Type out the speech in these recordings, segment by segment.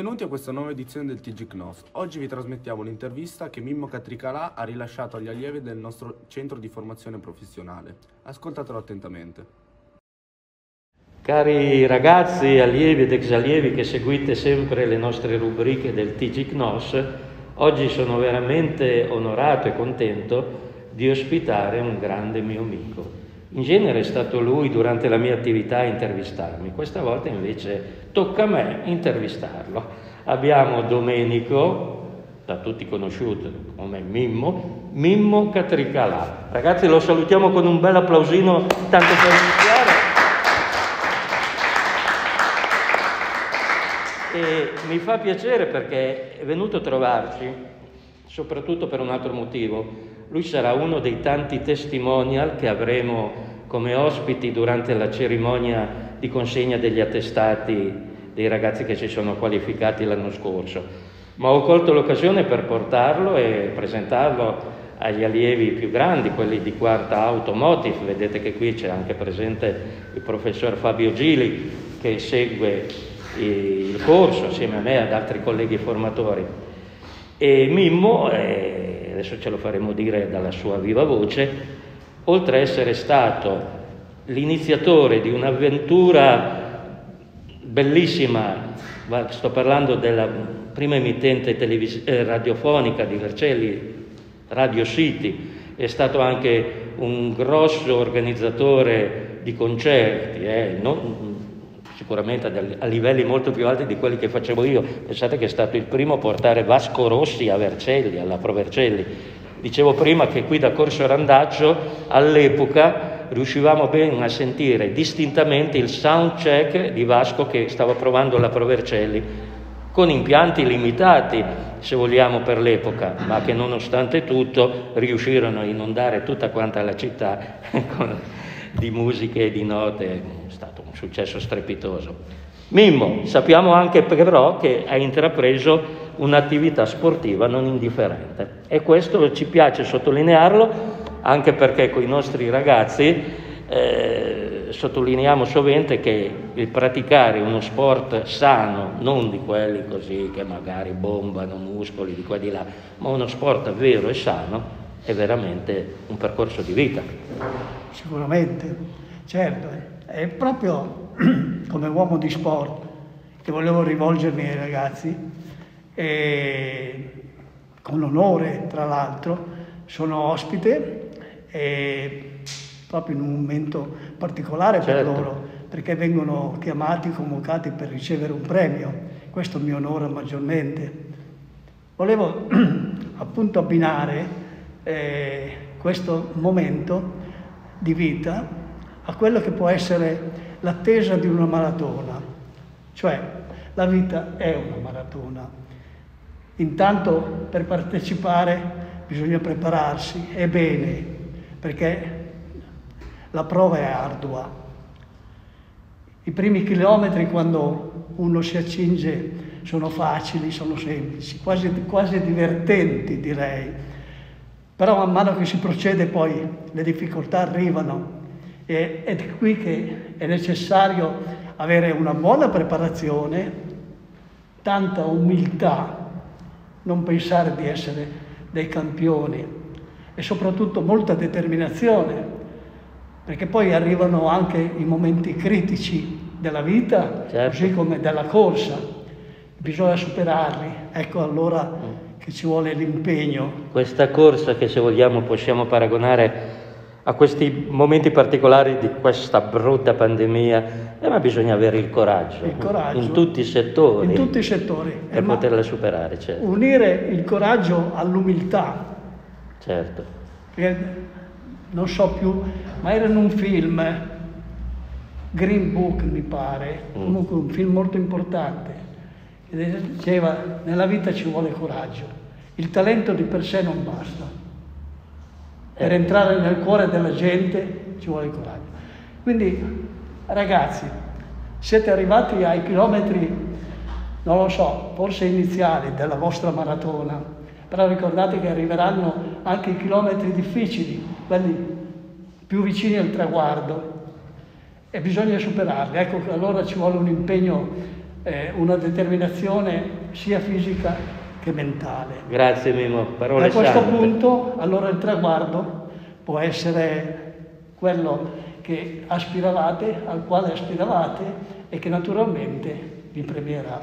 Benvenuti a questa nuova edizione del TG Knos. Oggi vi trasmettiamo l'intervista che Mimmo Catricalà ha rilasciato agli allievi del nostro centro di formazione professionale. Ascoltatelo attentamente. Cari ragazzi, allievi ed ex allievi che seguite sempre le nostre rubriche del TG Knos, oggi sono veramente onorato e contento di ospitare un grande mio amico. In genere è stato lui durante la mia attività a intervistarmi, questa volta invece tocca a me intervistarlo. Abbiamo Domenico, da tutti conosciuto come Mimmo, Mimmo Catricalà. Ragazzi lo salutiamo con un bel applausino tanto per iniziare. E mi fa piacere perché è venuto a trovarci, soprattutto per un altro motivo. Lui sarà uno dei tanti testimonial che avremo come ospiti durante la cerimonia di consegna degli attestati dei ragazzi che si sono qualificati l'anno scorso. Ma ho colto l'occasione per portarlo e presentarlo agli allievi più grandi, quelli di quarta automotive. Vedete che qui c'è anche presente il professor Fabio Gili che segue il corso assieme a me e ad altri colleghi formatori. E Mimmo è adesso ce lo faremo dire dalla sua viva voce, oltre a essere stato l'iniziatore di un'avventura bellissima, sto parlando della prima emittente televis- eh, radiofonica di Vercelli, Radio City, è stato anche un grosso organizzatore di concerti, eh, non, sicuramente a livelli molto più alti di quelli che facevo io. Pensate che è stato il primo a portare Vasco Rossi a Vercelli, alla Pro Vercelli. Dicevo prima che qui da Corso Randaccio all'epoca riuscivamo ben a sentire distintamente il sound check di Vasco che stava provando la Pro Vercelli con impianti limitati, se vogliamo, per l'epoca, ma che nonostante tutto riuscirono a inondare tutta quanta la città di musiche e di note, è stato un successo strepitoso. Mimmo, sappiamo anche però che hai intrapreso un'attività sportiva non indifferente e questo ci piace sottolinearlo anche perché con i nostri ragazzi eh, sottolineiamo sovente che il praticare uno sport sano, non di quelli così che magari bombano muscoli di qua e di là, ma uno sport vero e sano, è veramente un percorso di vita. Sicuramente, certo, è proprio come uomo di sport che volevo rivolgermi ai ragazzi e con onore tra l'altro sono ospite e proprio in un momento particolare certo. per loro perché vengono chiamati, convocati per ricevere un premio, questo mi onora maggiormente. Volevo appunto abbinare eh, questo momento di vita a quello che può essere l'attesa di una maratona, cioè la vita è una maratona. Intanto per partecipare bisogna prepararsi e bene, perché la prova è ardua. I primi chilometri quando uno si accinge sono facili, sono semplici, quasi, quasi divertenti direi però man mano che si procede poi le difficoltà arrivano e, ed è qui che è necessario avere una buona preparazione, tanta umiltà, non pensare di essere dei campioni e soprattutto molta determinazione, perché poi arrivano anche i momenti critici della vita, certo. così come della corsa, bisogna superarli. Ecco allora mm che ci vuole l'impegno. Questa corsa che se vogliamo possiamo paragonare a questi momenti particolari di questa brutta pandemia, eh, ma bisogna avere il coraggio, il coraggio in tutti i settori, in tutti i settori. per eh, poterla superare. Certo. Unire il coraggio all'umiltà. Certo. Perché non so più, ma era in un film, Green Book mi pare, mm. comunque un film molto importante diceva nella vita ci vuole coraggio, il talento di per sé non basta, per entrare nel cuore della gente ci vuole coraggio. Quindi ragazzi, siete arrivati ai chilometri, non lo so, forse iniziali della vostra maratona, però ricordate che arriveranno anche i chilometri difficili, quelli più vicini al traguardo e bisogna superarli. Ecco che allora ci vuole un impegno eh, una determinazione sia fisica che mentale. Grazie Mimo, parole A questo sante. punto allora il traguardo può essere quello che aspiravate, al quale aspiravate e che naturalmente vi premierà.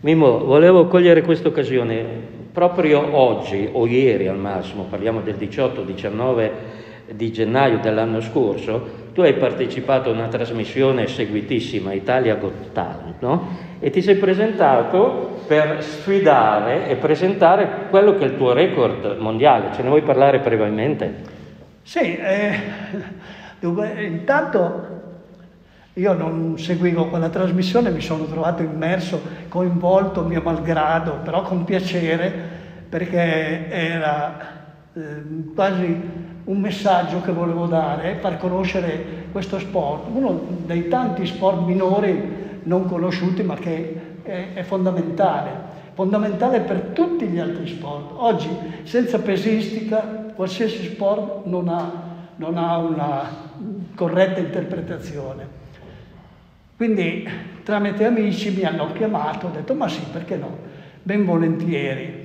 Mimo, volevo cogliere questa occasione, proprio oggi o ieri al massimo, parliamo del 18-19 di gennaio dell'anno scorso, tu hai partecipato a una trasmissione seguitissima, Italia Got Talent, no? E ti sei presentato per sfidare e presentare quello che è il tuo record mondiale. Ce ne vuoi parlare brevemente? Sì, eh, intanto io non seguivo quella trasmissione, mi sono trovato immerso, coinvolto mio malgrado, però con piacere, perché era eh, quasi un messaggio che volevo dare, far conoscere questo sport, uno dei tanti sport minori non conosciuti ma che è, è fondamentale, fondamentale per tutti gli altri sport. Oggi senza pesistica qualsiasi sport non ha, non ha una corretta interpretazione. Quindi tramite amici mi hanno chiamato, ho detto ma sì, perché no? Ben volentieri.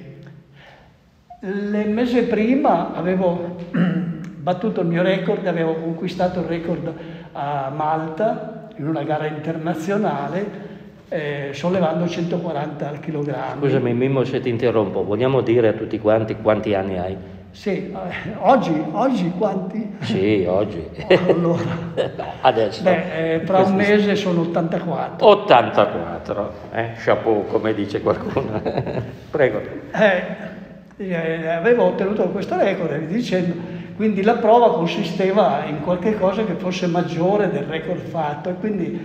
Il mese prima avevo battuto il mio record, avevo conquistato il record a Malta in una gara internazionale eh, sollevando 140 kg. Scusami Mimmo se ti interrompo, vogliamo dire a tutti quanti quanti anni hai? Sì, eh, oggi, oggi quanti? Sì, oggi. Allora, Adesso. beh, eh, tra un mese sono 84. 84, eh? chapeau come dice qualcuno. Prego. Eh, eh, avevo ottenuto questo record, vi dicendo, quindi la prova consisteva in qualche cosa che fosse maggiore del record fatto e quindi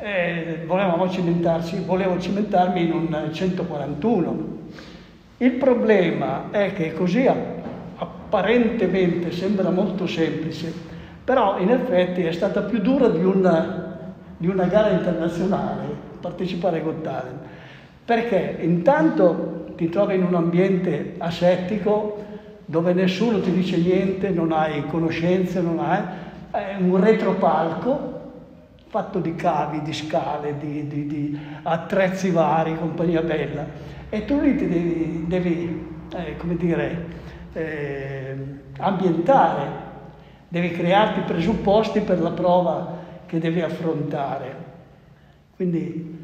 eh, volevamo cimentarci, volevo cimentarmi in un 141. Il problema è che così apparentemente sembra molto semplice, però in effetti è stata più dura di una, di una gara internazionale partecipare Got Talent, perché intanto ti trovi in un ambiente asettico dove nessuno ti dice niente, non hai conoscenze, non hai è un retropalco fatto di cavi, di scale, di, di, di attrezzi vari, compagnia bella, e tu lì ti devi, devi eh, come dire, eh, ambientare, devi crearti i presupposti per la prova che devi affrontare. Quindi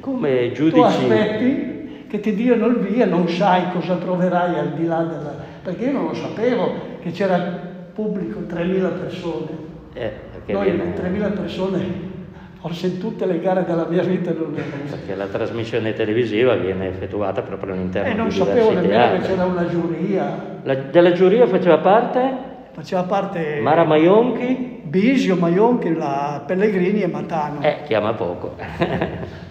Come tu giudici, aspetti che ti diano il via, non sai cosa troverai al di là della... perché io non lo sapevo che c'era pubblico 3.000 persone. eh, Noi viene- 3.000 persone, forse in tutte le gare della mia vita non viste. perché la trasmissione televisiva viene effettuata proprio all'interno E non di sapevo nemmeno che c'era una giuria. La- della giuria faceva parte Faceva parte Mara Maionchi, Bisio, Maionchi, la Pellegrini e Matano. eh, chiama poco.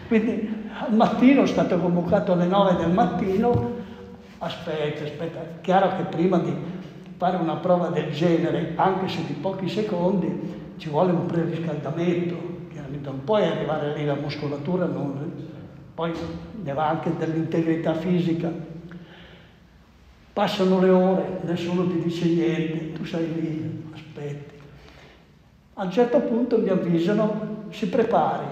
Quindi al mattino è stato convocato alle 9 del mattino, aspetta, aspetta, chiaro che prima di fare una prova del genere, anche se di pochi secondi, ci vuole un preriscaldamento, chiaramente non puoi arrivare lì la muscolatura, non- poi ne va anche dell'integrità fisica. Passano le ore, nessuno ti dice niente, tu sei lì, aspetti. A un certo punto mi avvisano, si prepari.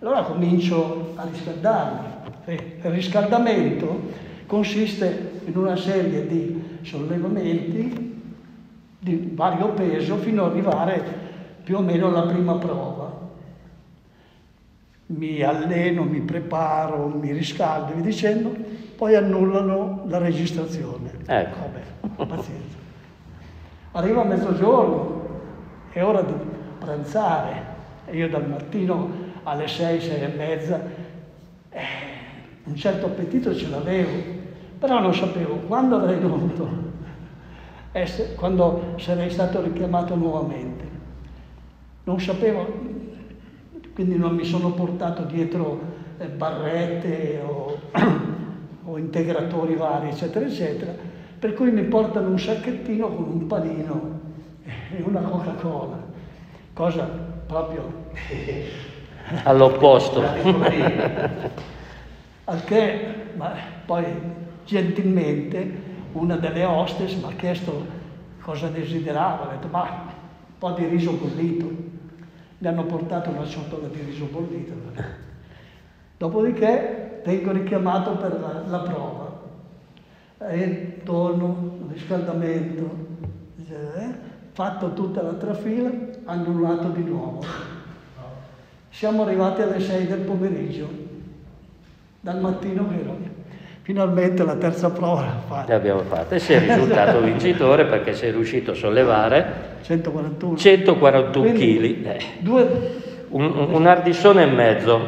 Allora comincio a riscaldarmi. Il riscaldamento consiste in una serie di sollevamenti di vario peso fino ad arrivare più o meno alla prima prova. Mi alleno, mi preparo, mi riscaldo via dicendo, poi annullano la registrazione. Ecco. Vabbè, pazienza. Arriva a mezzogiorno, è ora di pranzare. Io dal mattino alle 6, 6 e mezza, eh, un certo appetito ce l'avevo, però non sapevo quando avrei dovuto essere, quando sarei stato richiamato nuovamente. Non sapevo, quindi non mi sono portato dietro eh, barrette o, o integratori vari, eccetera, eccetera, per cui mi portano un sacchettino con un panino e una Coca-Cola, cosa proprio All'opposto. al che ma poi gentilmente una delle hostess mi ha chiesto cosa desiderava, ha detto ma un po' di riso bollito. Mi hanno portato una ciotola di riso bollito. Dopodiché vengo richiamato per la, la prova. E torno, riscaldamento, eh, fatto tutta la trafila, annullato di nuovo. Siamo arrivati alle 6 del pomeriggio, dal mattino che ero Finalmente la terza prova l'ha fatta. L'abbiamo fatta e sei risultato vincitore perché sei riuscito a sollevare 141, 141 kg. Due... Un, un ardissone e mezzo,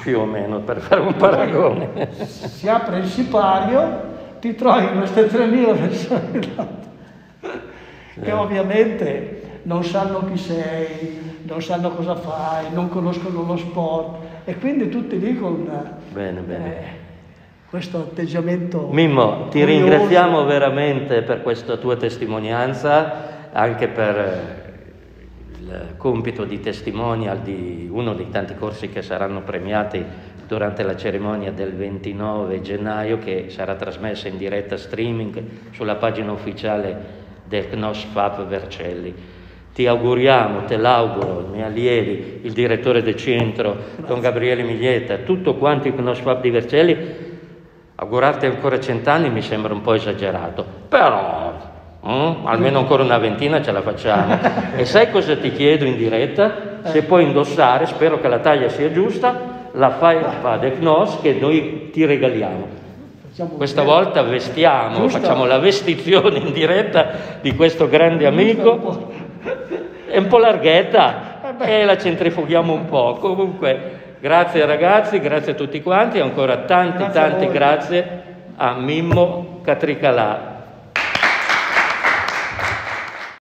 più o meno, per fare un paragone. Si apre il sipario, ti trovi queste 3.000 persone che ovviamente non sanno chi sei, non sanno cosa fai, non conoscono lo sport e quindi tutti lì con... Bene, bene. Eh, questo atteggiamento. Mimmo, ti curioso. ringraziamo veramente per questa tua testimonianza, anche per eh, il compito di testimonial di uno dei tanti corsi che saranno premiati durante la cerimonia del 29 gennaio che sarà trasmessa in diretta streaming sulla pagina ufficiale del CNOS FAP Vercelli. Ti auguriamo, te l'auguro, i miei allievi, il direttore del centro, Don Gabriele Miglietta, tutto quanto il FAP di Vercelli, Augurarti ancora cent'anni mi sembra un po' esagerato, però mm, almeno ancora una ventina ce la facciamo. e sai cosa ti chiedo in diretta? Se puoi indossare, spero che la taglia sia giusta, la fai Padec Nos che noi ti regaliamo. Questa volta vestiamo, facciamo la vestizione in diretta di questo grande amico. È un po' larghetta eh e la centrifughiamo un po'. Comunque Grazie ragazzi, grazie a tutti quanti, ancora tanti grazie tanti grazie a Mimmo Catricalà.